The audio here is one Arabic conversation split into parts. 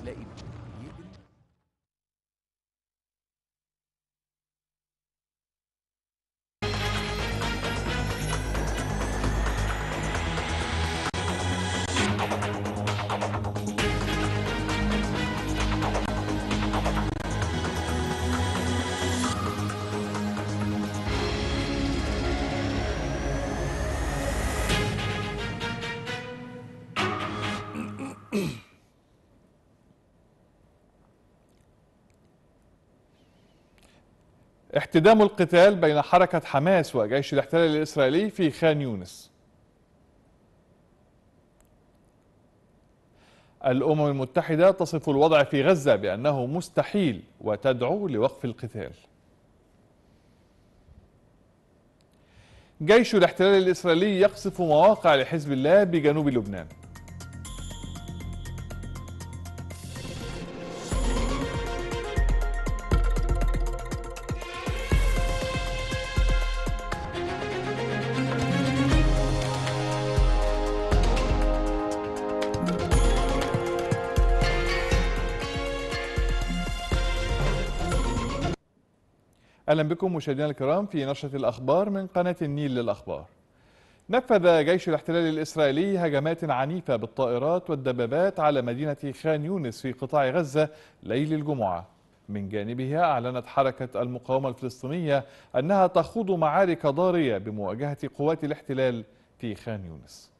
تلاقي احتدام القتال بين حركة حماس وجيش الاحتلال الإسرائيلي في خان يونس. الأمم المتحدة تصف الوضع في غزة بأنه مستحيل وتدعو لوقف القتال. جيش الاحتلال الإسرائيلي يقصف مواقع لحزب الله بجنوب لبنان. أهلا بكم مشاهدينا الكرام في نشرة الأخبار من قناة النيل للأخبار. نفذ جيش الاحتلال الإسرائيلي هجمات عنيفة بالطائرات والدبابات على مدينة خان يونس في قطاع غزة ليل الجمعة. من جانبها أعلنت حركة المقاومة الفلسطينية أنها تخوض معارك ضارية بمواجهة قوات الاحتلال في خان يونس.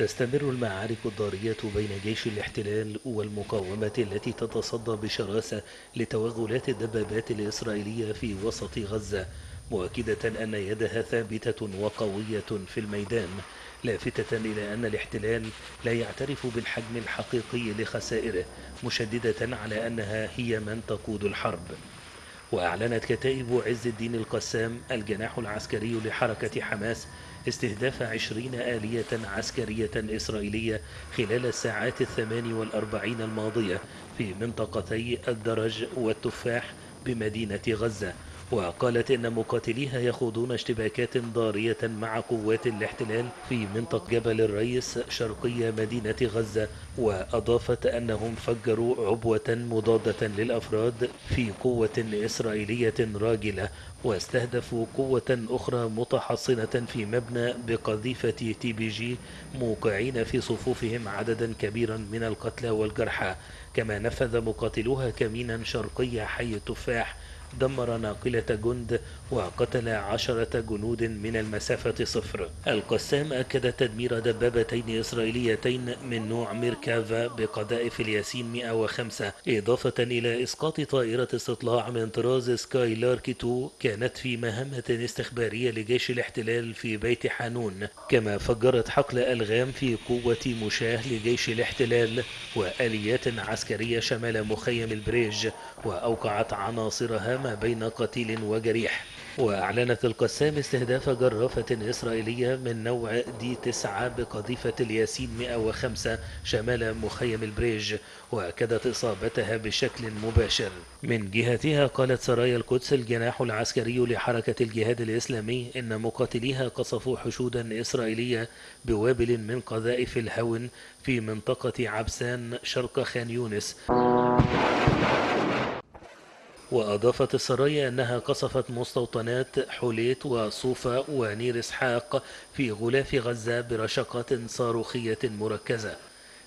تستمر المعارك الضارية بين جيش الاحتلال والمقاومة التي تتصدى بشراسة لتوغلات الدبابات الإسرائيلية في وسط غزة مؤكدة أن يدها ثابتة وقوية في الميدان لافتة إلى أن الاحتلال لا يعترف بالحجم الحقيقي لخسائره مشددة على أنها هي من تقود الحرب. وأعلنت كتائب عز الدين القسام الجناح العسكري لحركة حماس استهداف عشرين آلية عسكرية إسرائيلية خلال الساعات الثمان والأربعين الماضية في منطقتي الدرج والتفاح بمدينة غزة. وقالت إن مقاتليها يخوضون اشتباكات ضارية مع قوات الاحتلال في منطقة جبل الريس شرقي مدينة غزة وأضافت أنهم فجروا عبوة مضادة للأفراد في قوة إسرائيلية راجلة واستهدفوا قوة أخرى متحصنة في مبنى بقذيفة تي بي جي موقعين في صفوفهم عددا كبيرا من القتلى والجرحى. كما نفذ مقاتلوها كمينا شرقي حي التفاح دمر ناقلة جند وقتل عشرة جنود من المسافة صفر. القسام أكد تدمير دبابتين إسرائيليتين من نوع ميركافا بقذائف الياسين 105 إضافة إلى إسقاط طائرة استطلاع من طراز سكاي لارك 2 كانت في مهمة استخبارية لجيش الاحتلال في بيت حانون. كما فجرت حقل ألغام في قوة مشاه لجيش الاحتلال وآليات عسكرية شمال مخيم البريج. وأوقعت عناصرها ما بين قتيل وجريح. وأعلنت القسام استهداف جرافة إسرائيلية من نوع دي 9 بقذيفة الياسين 105 شمال مخيم البريج وأكدت إصابتها بشكل مباشر. من جهتها قالت سرايا القدس الجناح العسكري لحركة الجهاد الإسلامي إن مقاتليها قصفوا حشودا إسرائيلية بوابل من قذائف الهون في منطقة عبسان شرق خان يونس. وأضافت السرايا أنها قصفت مستوطنات حوليت وصوفا ونير إسحاق في غلاف غزة برشقات صاروخية مركزة.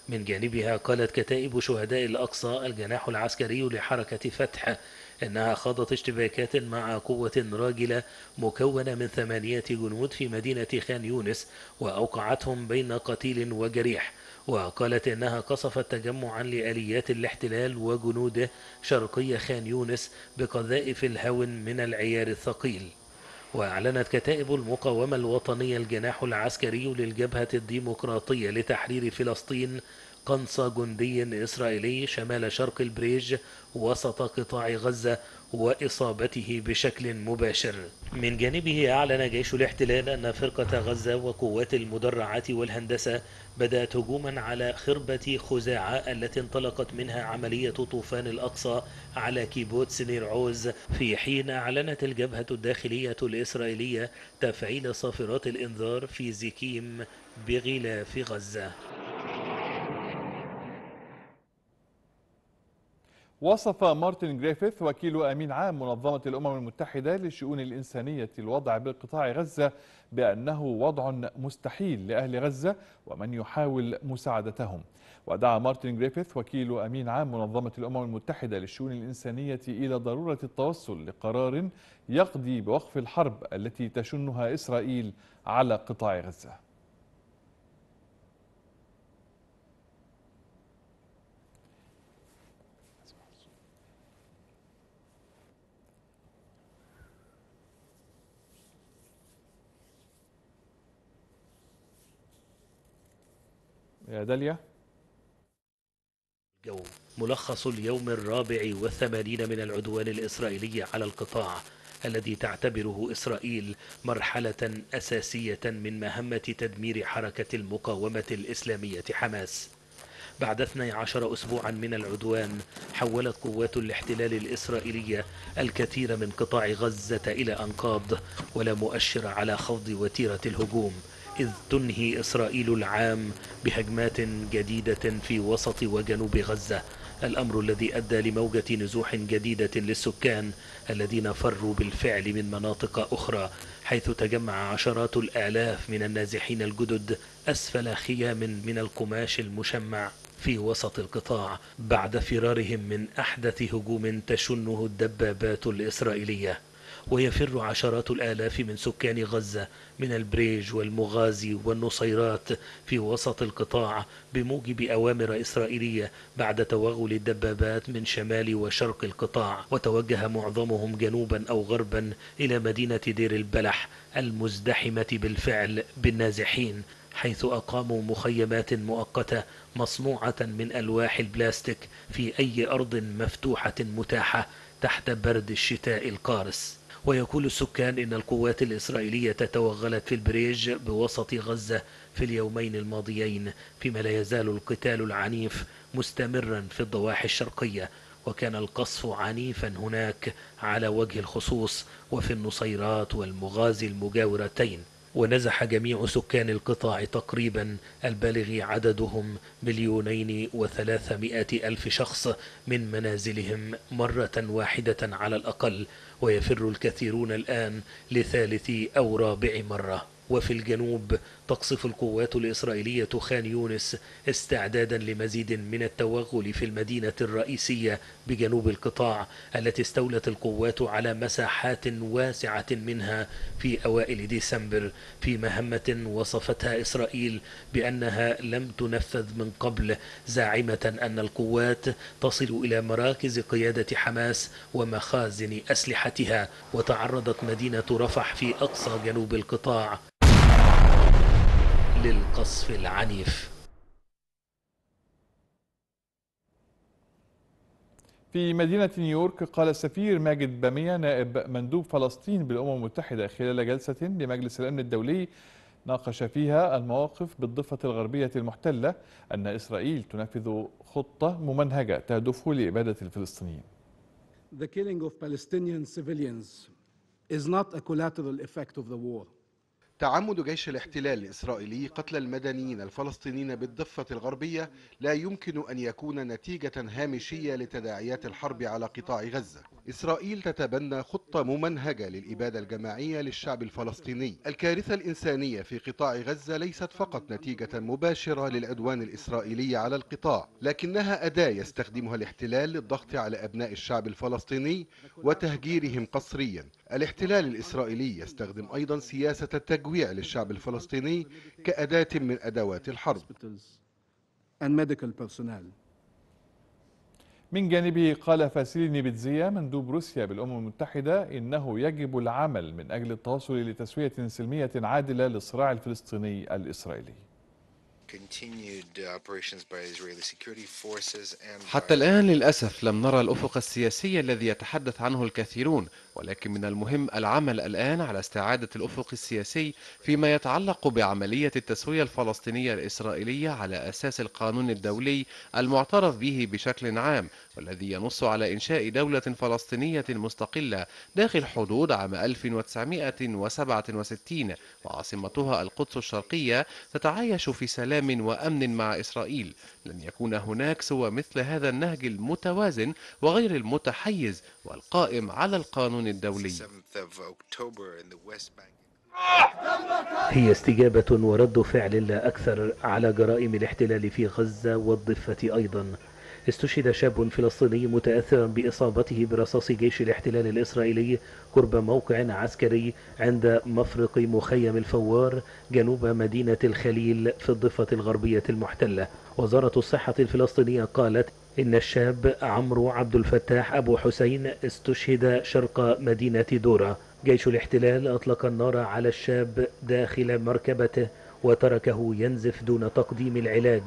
من جانبها قالت كتائب شهداء الأقصى الجناح العسكري لحركة فتح أنها خاضت اشتباكات مع قوة راجلة مكونة من ثمانية جنود في مدينة خان يونس وأوقعتهم بين قتيل وجريح. وقالت إنها قصفت تجمعا لآليات الاحتلال وجنوده شرقي خان يونس بقذائف الهون من العيار الثقيل. وأعلنت كتائب المقاومة الوطنية الجناح العسكري للجبهة الديمقراطية لتحرير فلسطين قنص جندي إسرائيلي شمال شرق البريج وسط قطاع غزة وإصابته بشكل مباشر. من جانبه أعلن جيش الاحتلال أن فرقة غزة وقوات المدرعات والهندسة بدأت هجوما على خربة خزاعة التي انطلقت منها عملية طوفان الأقصى على كيبوتس نير عوز في حين أعلنت الجبهة الداخلية الإسرائيلية تفعيل صافرات الإنذار في زكيم بغلاف غزة. وصف مارتن جريفيث وكيل أمين عام منظمة الأمم المتحدة للشؤون الإنسانية الوضع بقطاع غزة بأنه وضع مستحيل لأهل غزة ومن يحاول مساعدتهم. ودعا مارتن جريفيث وكيل أمين عام منظمة الأمم المتحدة للشؤون الإنسانية إلى ضرورة التوصل لقرار يقضي بوقف الحرب التي تشنها إسرائيل على قطاع غزة. يا داليا. الجو. ملخص اليوم الرابع والثمانين من العدوان الإسرائيلي على القطاع الذي تعتبره إسرائيل مرحلة أساسية من مهمة تدمير حركة المقاومة الإسلامية حماس. بعد 12 أسبوعا من العدوان حولت قوات الاحتلال الإسرائيلية الكثير من قطاع غزة إلى أنقاض ولا مؤشر على خوض وتيرة الهجوم. إذ تنهي إسرائيل العام بهجمات جديدة في وسط وجنوب غزة. الأمر الذي أدى لموجة نزوح جديدة للسكان الذين فروا بالفعل من مناطق أخرى حيث تجمع عشرات الآلاف من النازحين الجدد أسفل خيام من القماش المشمع في وسط القطاع بعد فرارهم من أحدث هجوم تشنه الدبابات الإسرائيلية. ويفر عشرات الآلاف من سكان غزة من البريج والمغازي والنصيرات في وسط القطاع بموجب أوامر إسرائيلية بعد توغل الدبابات من شمال وشرق القطاع. وتوجه معظمهم جنوبا أو غربا إلى مدينة دير البلح المزدحمة بالفعل بالنازحين حيث أقاموا مخيمات مؤقتة مصنوعة من ألواح البلاستيك في أي أرض مفتوحة متاحة تحت برد الشتاء القارس. ويقول السكان إن القوات الإسرائيلية توغلت في البريج بوسط غزة في اليومين الماضيين فيما لا يزال القتال العنيف مستمرا في الضواحي الشرقية وكان القصف عنيفا هناك على وجه الخصوص وفي النصيرات والمغازي المجاورتين. ونزح جميع سكان القطاع تقريبا البالغ عددهم مليونين وثلاثمائة ألف شخص من منازلهم مرة واحدة على الأقل ويفر الكثيرون الآن لثالث أو رابع مرة. وفي الجنوب تقصف القوات الإسرائيلية خان يونس استعدادا لمزيد من التوغل في المدينة الرئيسية بجنوب القطاع التي استولت القوات على مساحات واسعة منها في أوائل ديسمبر. في مهمة وصفتها إسرائيل بأنها لم تنفذ من قبل زاعمة أن القوات تصل إلى مراكز قيادة حماس ومخازن أسلحتها وتعرضت مدينة رفح في أقصى جنوب القطاع. للقصف العنيف في مدينة نيويورك قال السفير ماجد بامية نائب مندوب فلسطين بالأمم المتحدة خلال جلسة لمجلس الأمن الدولي ناقش فيها المواقف بالضفة الغربية المحتلة أن إسرائيل تنفذ خطة ممنهجة تهدف لإبادة الفلسطينيين The killing of Palestinian civilians is not a collateral effect of the war. تعمد جيش الاحتلال الإسرائيلي قتل المدنيين الفلسطينيين بالضفة الغربية لا يمكن أن يكون نتيجة هامشية لتداعيات الحرب على قطاع غزة. إسرائيل تتبنى خطة ممنهجة للإبادة الجماعية للشعب الفلسطيني. الكارثة الإنسانية في قطاع غزة ليست فقط نتيجة مباشرة للعدوان الإسرائيلي على القطاع لكنها أداة يستخدمها الاحتلال للضغط على أبناء الشعب الفلسطيني وتهجيرهم قسريا الاحتلال الإسرائيلي يستخدم أيضا سياسة التجويع للشعب الفلسطيني كأداة من أدوات الحرب and medical personnel. من جانبه قال فاسيلي نيبتزيا مندوب روسيا بالأمم المتحدة إنه يجب العمل من أجل التوصل لتسوية سلمية عادلة للصراع الفلسطيني الإسرائيلي حتى by- الآن للأسف لم نرى الأفق السياسي الذي يتحدث عنه الكثيرون ولكن من المهم العمل الآن على استعادة الأفق السياسي فيما يتعلق بعملية التسوية الفلسطينية الإسرائيلية على أساس القانون الدولي المعترف به بشكل عام والذي ينص على إنشاء دولة فلسطينية مستقلة داخل حدود عام 1967 وعاصمتها القدس الشرقية تتعايش في سلام وأمن مع إسرائيل لن يكون هناك سوى مثل هذا النهج المتوازن وغير المتحيز والقائم على القانون الدولي 7th of October in the West Bank. هي استجابة ورد فعل لا أكثر على جرائم الاحتلال في غزة والضفة أيضا استشهد شاب فلسطيني متأثرا بإصابته برصاص جيش الاحتلال الإسرائيلي قرب موقع عسكري عند مفرق مخيم الفوار جنوب مدينة الخليل في الضفة الغربية المحتلة. وزارة الصحة الفلسطينية قالت إن الشاب عمرو عبد الفتاح أبو حسين استشهد شرق مدينة دورة جيش الاحتلال أطلق النار على الشاب داخل مركبته وتركه ينزف دون تقديم العلاج.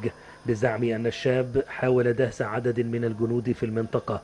بزعم أن الشاب حاول دهس عدد من الجنود في المنطقة.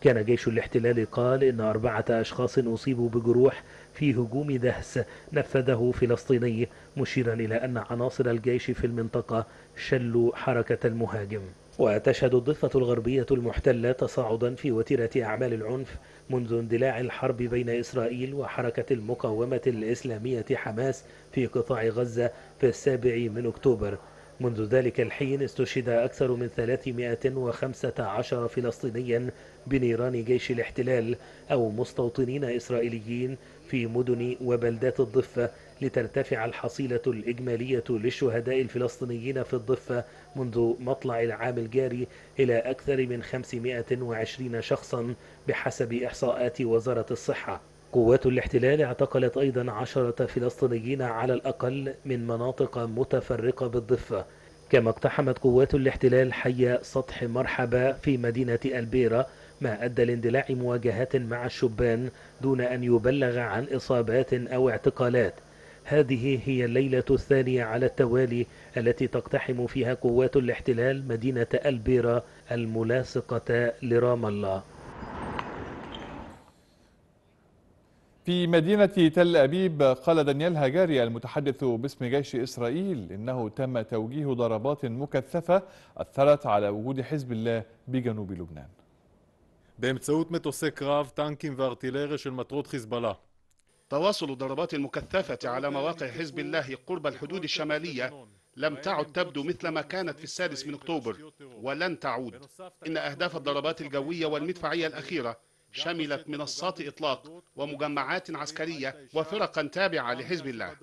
كان جيش الاحتلال قال إن أربعة أشخاص أصيبوا بجروح في هجوم دهس نفذه فلسطيني مشيرا إلى أن عناصر الجيش في المنطقة شلوا حركة المهاجم. وتشهد الضفة الغربية المحتلة تصاعدا في وتيرة أعمال العنف منذ اندلاع الحرب بين إسرائيل وحركة المقاومة الإسلامية حماس في قطاع غزة في السابع من أكتوبر. منذ ذلك الحين استشهد أكثر من 315 فلسطينيا بنيران جيش الاحتلال أو مستوطنين إسرائيليين في مدن وبلدات الضفة لترتفع الحصيلة الإجمالية للشهداء الفلسطينيين في الضفة منذ مطلع العام الجاري إلى أكثر من 520 شخصا بحسب إحصاءات وزارة الصحة. قوات الاحتلال اعتقلت أيضا عشرة فلسطينيين على الأقل من مناطق متفرقة بالضفة. كما اقتحمت قوات الاحتلال حي سطح مرحبا في مدينة البيرة ما أدى لاندلاع مواجهات مع الشبان دون أن يبلغ عن إصابات أو اعتقالات. هذه هي الليلة الثانية على التوالي التي تقتحم فيها قوات الاحتلال مدينة البيرة الملاصقة لرام الله. في مدينة تل أبيب قال دانيال هاجاري المتحدث باسم جيش إسرائيل إنه تم توجيه ضربات مكثفة أثرت على وجود حزب الله بجنوب لبنان באמצעות מטוסי קרב, טנקים וארטילריה של מטרות חיזבאללה. تواصل الضربات المكثفة على مواقع حزب الله قرب الحدود الشمالية لم تعد تبدو مثل ما كانت في السادس من أكتوبر ولن تعود إن أهداف الضربات الجوية والمدفعية الأخيرة شملت منصات إطلاق ومجمعات عسكرية وفرقا تابعة لحزب الله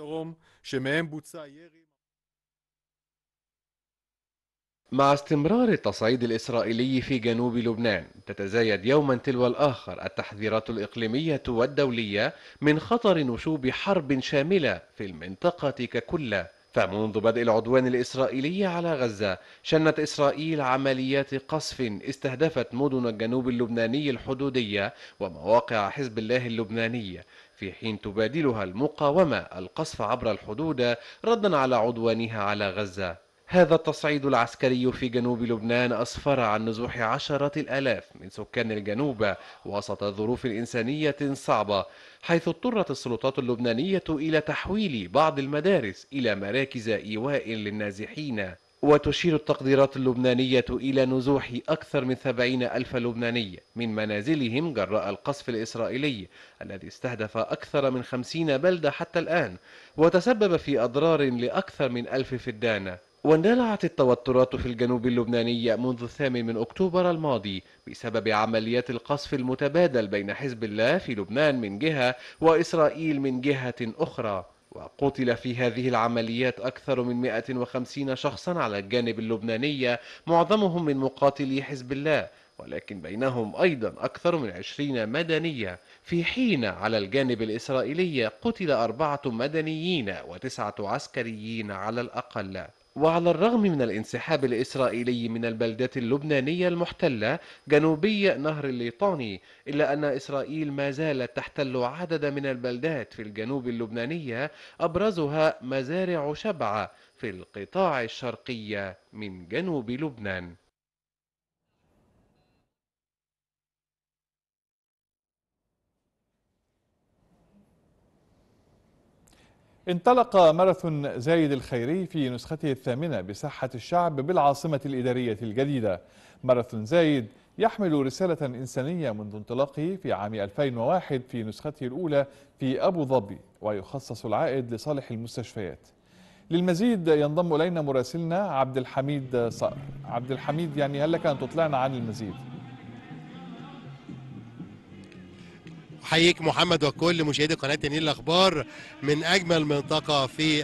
مع استمرار التصعيد الإسرائيلي في جنوب لبنان تتزايد يوما تلو الآخر التحذيرات الإقليمية والدولية من خطر نشوب حرب شاملة في المنطقة ككلّ. فمنذ بدء العدوان الإسرائيلي على غزة شنت إسرائيل عمليات قصف استهدفت مدن الجنوب اللبناني الحدودية ومواقع حزب الله اللبنانية في حين تبادلها المقاومة القصف عبر الحدود ردا على عدوانها على غزة. هذا التصعيد العسكري في جنوب لبنان أسفر عن نزوح عشرات الآلاف من سكان الجنوب وسط ظروف إنسانية صعبة حيث اضطرت السلطات اللبنانية إلى تحويل بعض المدارس إلى مراكز إيواء للنازحين. وتشير التقديرات اللبنانية إلى نزوح أكثر من سبعين ألف لبناني من منازلهم جراء القصف الإسرائيلي الذي استهدف أكثر من خمسين بلدة حتى الآن وتسبب في أضرار لأكثر من ألف فدان. واندلعت التوترات في الجنوب اللبناني منذ الثامن من أكتوبر الماضي بسبب عمليات القصف المتبادل بين حزب الله في لبنان من جهة وإسرائيل من جهة أخرى. وقتل في هذه العمليات أكثر من 150 شخصا على الجانب اللبناني معظمهم من مقاتلي حزب الله ولكن بينهم أيضا أكثر من 20 مدنية. في حين على الجانب الإسرائيلي قتل أربعة مدنيين وتسعة عسكريين على الأقل. وعلى الرغم من الانسحاب الإسرائيلي من البلدات اللبنانية المحتلة جنوبي نهر الليطاني إلا أن إسرائيل ما زالت تحتل عدد من البلدات في الجنوب اللبنانية أبرزها مزارع شبعة في القطاع الشرقي من جنوب لبنان. انطلق ماراثون زايد الخيري في نسخته الثامنة بساحة الشعب بالعاصمة الإدارية الجديدة. ماراثون زايد يحمل رسالة إنسانية منذ انطلاقه في عام 2001 في نسخته الأولى في أبو ظبي ويخصص العائد لصالح المستشفيات. للمزيد ينضم إلينا مراسلنا عبد الحميد صقر. عبد الحميد يعني هل لك أن تطلعنا عن المزيد؟ احييك محمد وكل مشاهدي قناة النيل الأخبار من أجمل منطقة في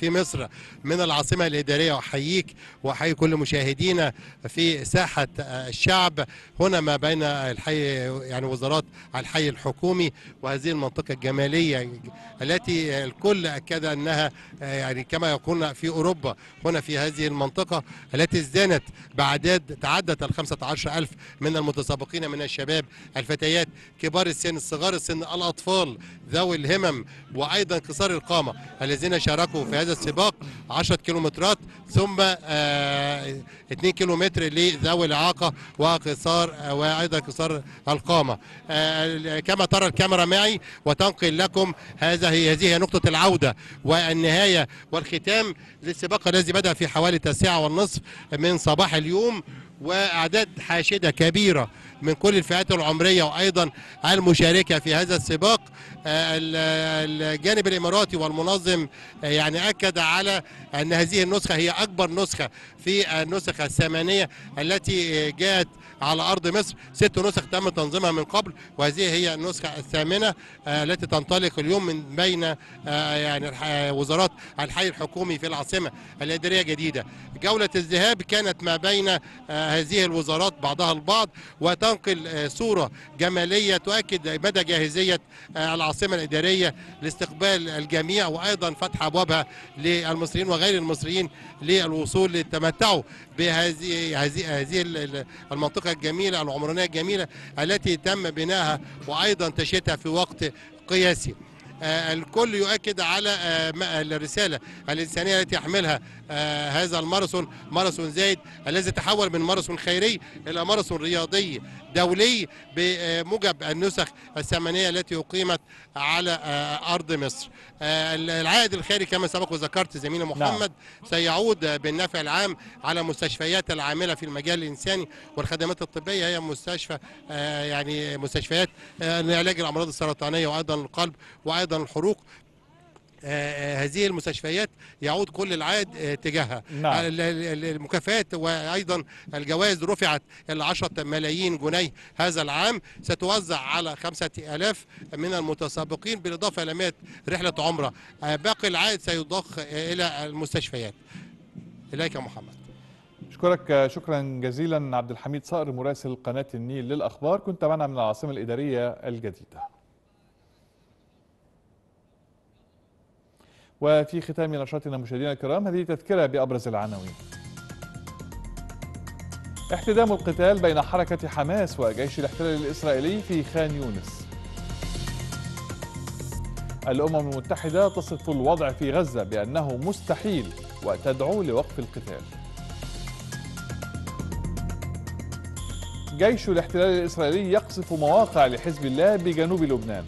في مصر من العاصمة الإدارية واحييك واحيي كل مشاهدينا في ساحة الشعب. هنا ما بين الحي يعني وزارات الحي الحكومي وهذه المنطقة الجمالية التي الكل أكد أنها يعني كما يقولون في أوروبا هنا في هذه المنطقة التي ازدانت بأعداد تعدت ال 15000 من المتسابقين من الشباب. الفتيات كبار السن صغار السن الأطفال ذوي الهمم وأيضا قصار القامة الذين شاركوا في هذا السباق 10 كيلومترات ثم 2 كيلومتر لذوي الإعاقة وقصار وأيضا قصار القامة. كما ترى الكاميرا معي وتنقل لكم هذا هذه هي نقطة العودة والنهاية والختام للسباق الذي بدأ في حوالي التاسعة والنصف من صباح اليوم. وأعداد حاشدة كبيرة من كل الفئات العمرية وأيضا المشاركة في هذا السباق. الجانب الإماراتي والمنظم يعني أكد على أن هذه النسخة هي أكبر نسخة في النسخة الثمانية التي جاءت على أرض مصر. ست نسخ تم تنظيمها من قبل وهذه هي النسخة الثامنة التي تنطلق اليوم من بين يعني وزارات الحي الحكومي في العاصمة الإدارية جديدة. جولة الذهاب كانت ما بين هذه الوزارات بعضها البعض وتنقل صورة جمالية تؤكد مدى جاهزية العاصمة الإدارية لاستقبال الجميع وأيضا فتح أبوابها للمصريين وغير المصريين للوصول للتمتعوا بهذه هذه هذه المنطقة الجميلة العمرانية الجميلة التي تم بنائها وأيضا تشييدها في وقت قياسي. الكل يؤكد على الرسالة الإنسانية التي يحملها هذا الماراثون ماراثون زايد الذي تحول من ماراثون خيري إلى ماراثون رياضي دولي بموجب النسخ الثمانية التي أقيمت على أرض مصر العائد الخيري كما سبق وذكرت زميلي محمد نعم. سيعود بالنفع العام على مستشفيات العاملة في المجال الإنساني والخدمات الطبية هي مستشفى يعني مستشفيات لعلاج الأمراض السرطانية وأيضا القلب وأيضا الحروق هذه المستشفيات يعود كل العائد تجاهها. نعم. المكافآت وأيضا الجوائز رفعت إلى 10 ملايين جنيه هذا العام ستوزع على 5000 من المتسابقين بالإضافة إلى 100 رحلة عمرة. باقي العائد سيضخ إلى المستشفيات. إليك محمد. أشكرك شكرا جزيلا عبد الحميد صقر مراسل قناة النيل للأخبار. كنت معنا من العاصمة الإدارية الجديدة. وفي ختام نشاطنا مشاهدينا الكرام هذه تذكرة بأبرز العناوين. احتدام القتال بين حركة حماس وجيش الاحتلال الإسرائيلي في خان يونس. الأمم المتحدة تصف الوضع في غزة بأنه مستحيل وتدعو لوقف القتال. جيش الاحتلال الإسرائيلي يقصف مواقع لحزب الله بجنوب لبنان.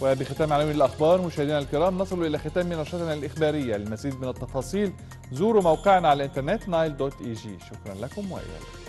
وبختام عناوين الأخبار مشاهدينا الكرام نصل إلى ختام نشرتنا الإخبارية. للمزيد من التفاصيل زوروا موقعنا على الإنترنت نايل دوت إي جي. شكرا لكم وإلى اللقاء.